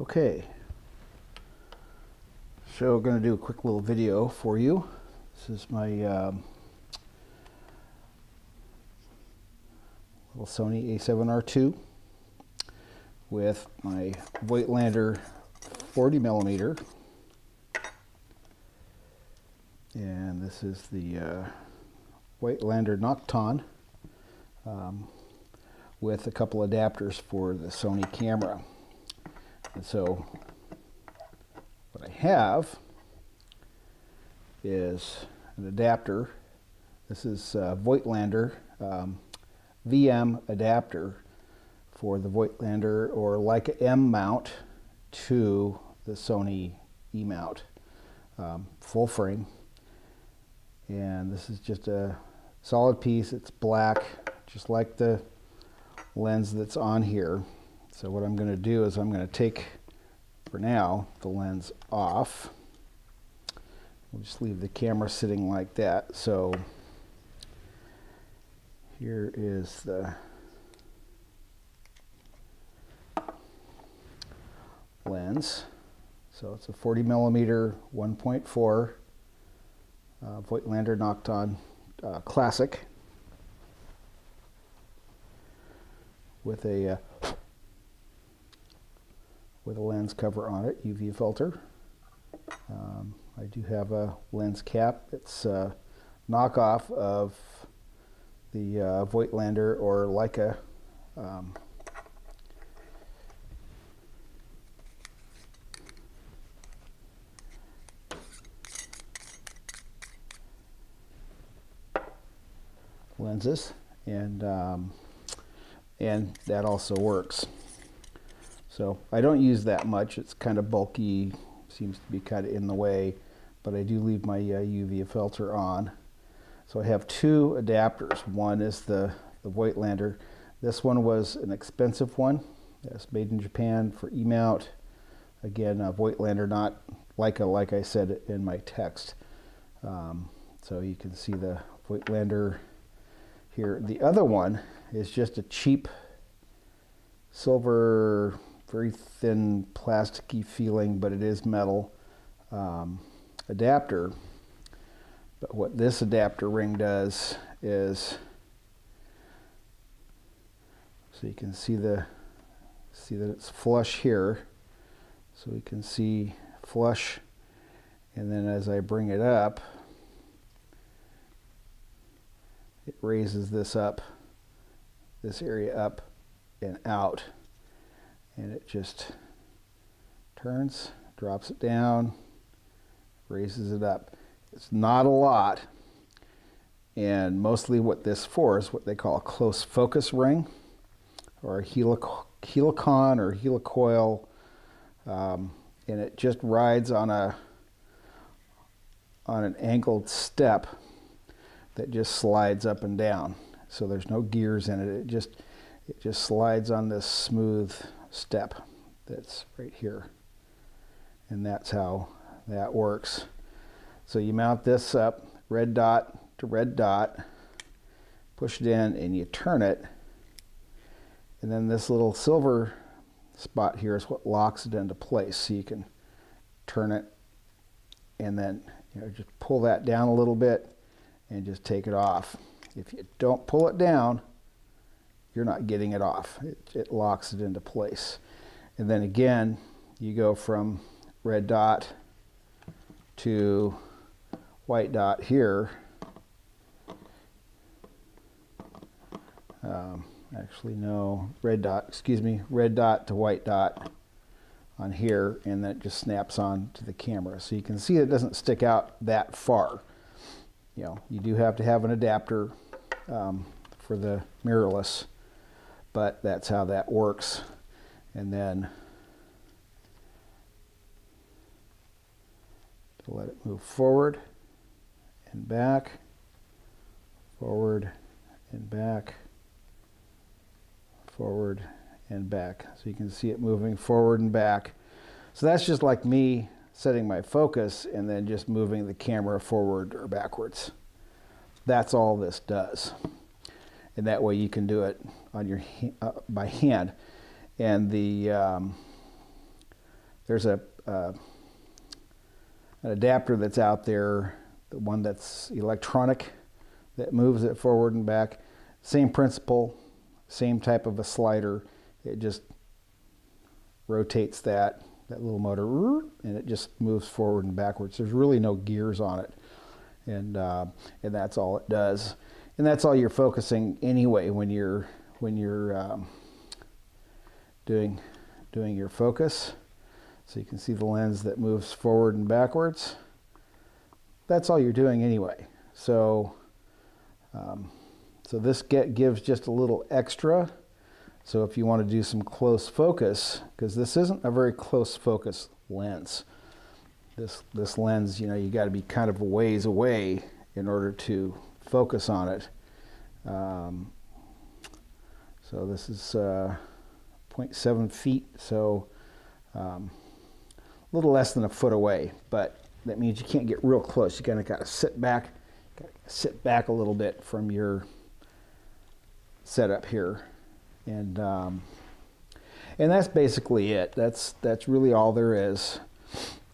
Okay. So I'm going to do a quick little video for you. This is my um, little Sony a7R2 with my Voigtlander 40 millimeter. And this is the uh, Voigtlander Nokton um, with a couple adapters for the Sony camera. And so what I have is an adapter. This is uh, Voigtlander um, VM adapter for the Voigtlander or Leica M mount to the Sony E mount um, full frame. And this is just a solid piece. It's black, just like the lens that's on here. So what I'm going to do is I'm going to take, for now, the lens off. We'll just leave the camera sitting like that. So here is the lens. So it's a 40 millimeter 1.4 uh, Voigtlander Nokton uh, Classic with a uh, with a lens cover on it, UV filter. Um, I do have a lens cap. It's a knockoff of the uh, Voigtlander or Leica um, lenses and um, and that also works so I don't use that much. It's kind of bulky seems to be kind of in the way but I do leave my uh, UV filter on. So I have two adapters. One is the the Voigtlander. This one was an expensive one. It's made in Japan for E-mount. Again a Voigtlander not like a like I said in my text. Um, so you can see the Voigtlander here. The other one is just a cheap silver, very thin, plasticky feeling, but it is metal um, adapter. But what this adapter ring does is, so you can see the, see that it's flush here. So we can see flush, and then as I bring it up, it raises this up, this area up and out. And it just turns, drops it down, raises it up. It's not a lot. And mostly what this for is what they call a close focus ring or a helic helicon or helicoil. Um, and it just rides on a on an angled step that just slides up and down. So there's no gears in it. It just it just slides on this smooth step that's right here. And that's how that works. So you mount this up, red dot to red dot, push it in and you turn it. And then this little silver spot here is what locks it into place. So you can turn it and then you know, just pull that down a little bit and just take it off. If you don't pull it down, you're not getting it off. It, it locks it into place. And then again, you go from red dot to white dot here. Um, actually, no, red dot, excuse me, red dot to white dot on here, and then it just snaps on to the camera. So you can see it doesn't stick out that far you know, you do have to have an adapter um, for the mirrorless, but that's how that works. And then to let it move forward and back, forward and back, forward and back. So you can see it moving forward and back. So that's just like me setting my focus and then just moving the camera forward or backwards. That's all this does. And that way you can do it on your uh, by hand. And the um, there's a uh, an adapter that's out there, the one that's electronic that moves it forward and back. Same principle, same type of a slider. It just rotates that that little motor and it just moves forward and backwards. There's really no gears on it, and uh, and that's all it does. And that's all you're focusing anyway when you're when you're um, doing doing your focus. So you can see the lens that moves forward and backwards. That's all you're doing anyway. So, um, so this get, gives just a little extra. So if you want to do some close focus, because this isn't a very close focus lens. This, this lens, you know, you got to be kind of a ways away in order to focus on it. Um, so this is uh, 0.7 feet, so um, a little less than a foot away, but that means you can't get real close. You kind of got to sit back, sit back a little bit from your setup here, and um, and that's basically it. That's that's really all there is.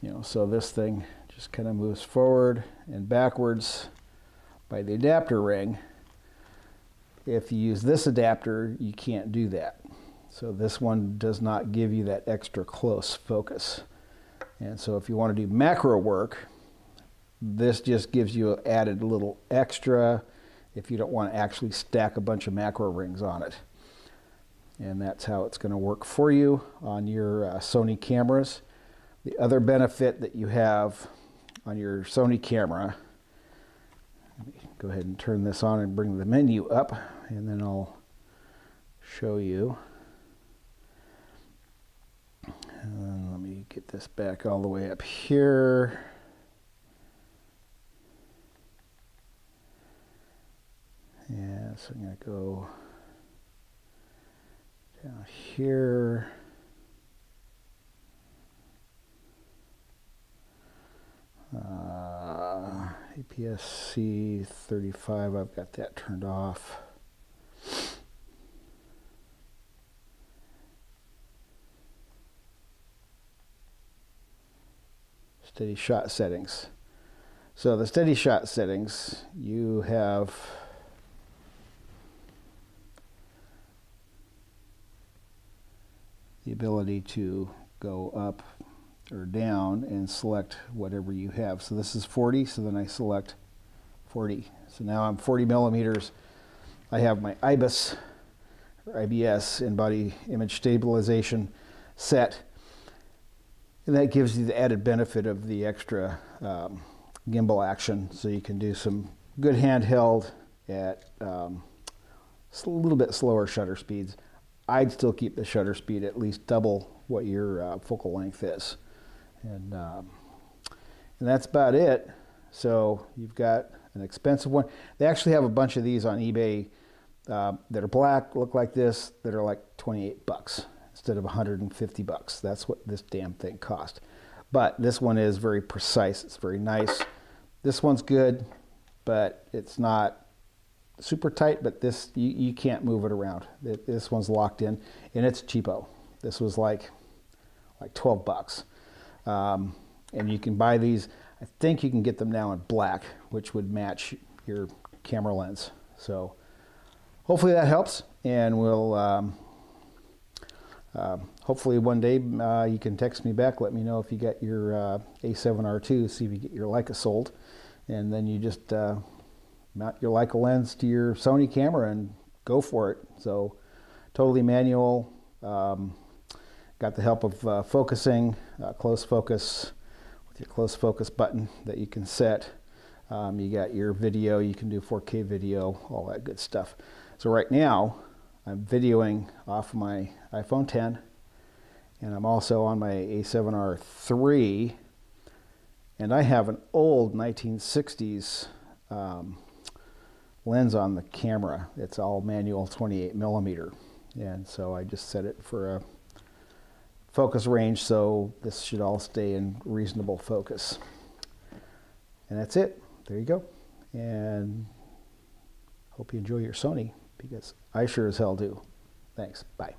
You know, so this thing just kind of moves forward and backwards by the adapter ring. If you use this adapter, you can't do that. So this one does not give you that extra close focus. And so if you want to do macro work, this just gives you added a little extra if you don't want to actually stack a bunch of macro rings on it. And that's how it's going to work for you on your uh, Sony cameras. The other benefit that you have on your Sony camera, go ahead and turn this on and bring the menu up, and then I'll show you. And let me get this back all the way up here. Yeah, so I'm going to go down here. Uh, APS-C 35, I've got that turned off. steady shot settings. So the steady shot settings, you have the ability to go up or down and select whatever you have. So this is 40, so then I select 40. So now I'm 40 millimeters. I have my IBIS, or IBS, in-body image stabilization set and that gives you the added benefit of the extra um, gimbal action, so you can do some good handheld at um, a little bit slower shutter speeds. I'd still keep the shutter speed at least double what your uh, focal length is. And, um, and that's about it. So you've got an expensive one. They actually have a bunch of these on eBay uh, that are black, look like this, that are like 28 bucks instead of 150 bucks. That's what this damn thing cost. But this one is very precise. It's very nice. This one's good, but it's not super tight. But this you, you can't move it around. It, this one's locked in, and it's cheapo. This was like like 12 bucks, um, and you can buy these. I think you can get them now in black, which would match your camera lens. So hopefully that helps, and we'll. Um, uh, hopefully one day uh, you can text me back, let me know if you got your uh, A7R2, see if you get your Leica sold, and then you just uh, mount your Leica lens to your Sony camera and go for it. So totally manual. Um, got the help of uh, focusing, uh, close focus with your close focus button that you can set. Um, you got your video, you can do 4K video, all that good stuff. So right now, I'm videoing off my iPhone 10 and I'm also on my A7R 3, and I have an old 1960s um, lens on the camera. It's all manual 28 millimeter and so I just set it for a focus range so this should all stay in reasonable focus. And that's it. There you go. And hope you enjoy your Sony because I sure as hell do. Thanks. Bye.